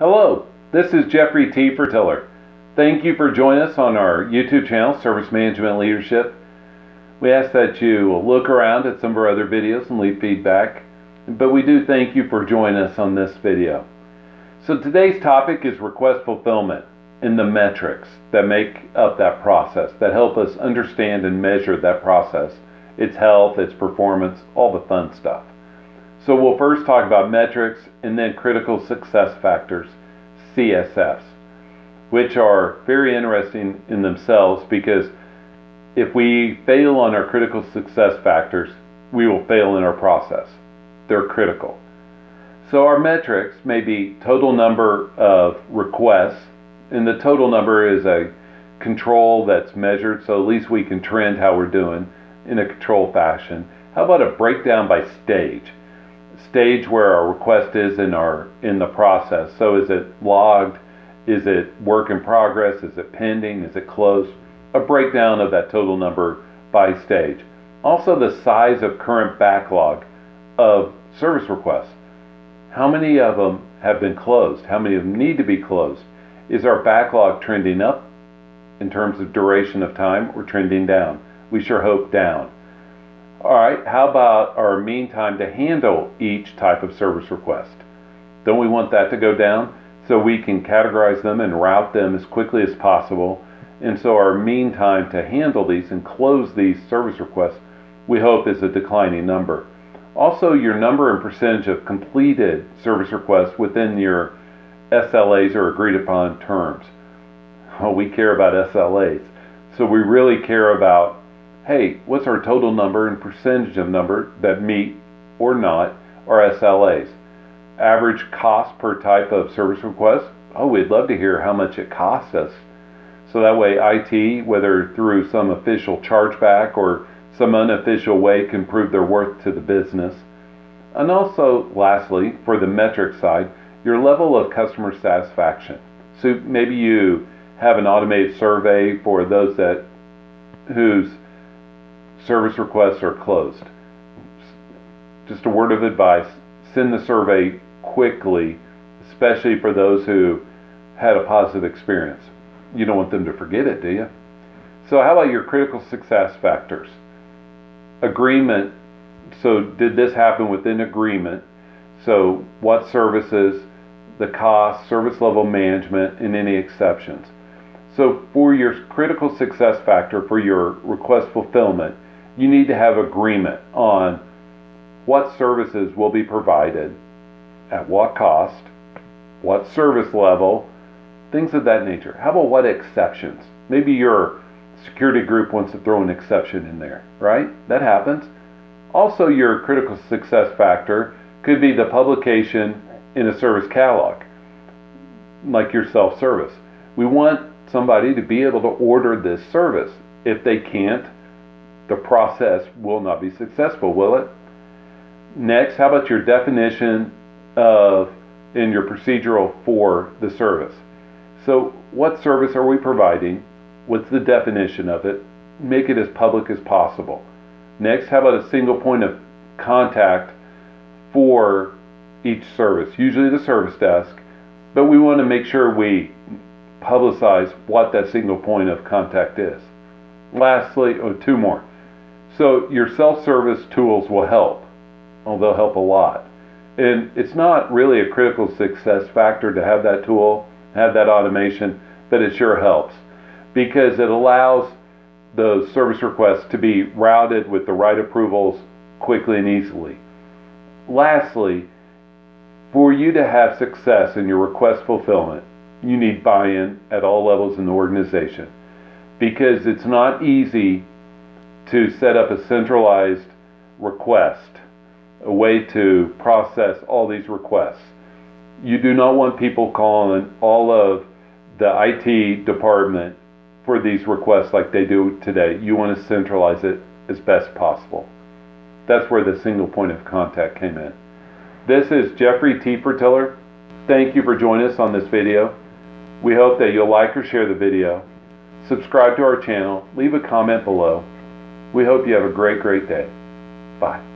Hello, this is Jeffrey Tefertiller. Thank you for joining us on our YouTube channel, Service Management Leadership. We ask that you look around at some of our other videos and leave feedback, but we do thank you for joining us on this video. So today's topic is request fulfillment and the metrics that make up that process, that help us understand and measure that process, its health, its performance, all the fun stuff. So we'll first talk about metrics and then critical success factors, CSFs, which are very interesting in themselves because if we fail on our critical success factors, we will fail in our process. They're critical. So our metrics may be total number of requests, and the total number is a control that's measured, so at least we can trend how we're doing in a control fashion. How about a breakdown by stage? Stage where our request is in our in the process. So is it logged? Is it work in progress? Is it pending? Is it closed? A breakdown of that total number by stage. Also the size of current backlog of service requests. How many of them have been closed? How many of them need to be closed? Is our backlog trending up in terms of duration of time or trending down? We sure hope down. All right, how about our mean time to handle each type of service request? Don't we want that to go down so we can categorize them and route them as quickly as possible? And so our mean time to handle these and close these service requests, we hope is a declining number. Also, your number and percentage of completed service requests within your SLAs or agreed upon terms. Oh, we care about SLAs. So we really care about hey, what's our total number and percentage of number that meet or not our SLAs? Average cost per type of service request? Oh, we'd love to hear how much it costs us. So that way, IT, whether through some official chargeback or some unofficial way, can prove their worth to the business. And also, lastly, for the metric side, your level of customer satisfaction. So maybe you have an automated survey for those that whose service requests are closed. Just a word of advice send the survey quickly, especially for those who had a positive experience. You don't want them to forget it, do you? So, how about your critical success factors? Agreement. So, did this happen within agreement? So, what services, the cost, service level management, and any exceptions. So, for your critical success factor for your request fulfillment, you need to have agreement on what services will be provided, at what cost, what service level, things of that nature. How about what exceptions? Maybe your security group wants to throw an exception in there, right? That happens. Also, your critical success factor could be the publication in a service catalog, like your self service. We want somebody to be able to order this service. If they can't, the process will not be successful, will it? Next, how about your definition of in your procedural for the service? So, what service are we providing? What's the definition of it? Make it as public as possible. Next, how about a single point of contact for each service? Usually the service desk, but we want to make sure we publicize what that single point of contact is. Lastly, oh, two more so your self-service tools will help. Well, they'll help a lot. And it's not really a critical success factor to have that tool, have that automation, but it sure helps because it allows the service requests to be routed with the right approvals quickly and easily. Lastly, for you to have success in your request fulfillment, you need buy in at all levels in the organization because it's not easy to set up a centralized request, a way to process all these requests. You do not want people calling all of the IT department for these requests like they do today. You want to centralize it as best possible. That's where the single point of contact came in. This is Jeffrey Tefertiller. Thank you for joining us on this video. We hope that you'll like or share the video, subscribe to our channel, leave a comment below, we hope you have a great, great day. Bye.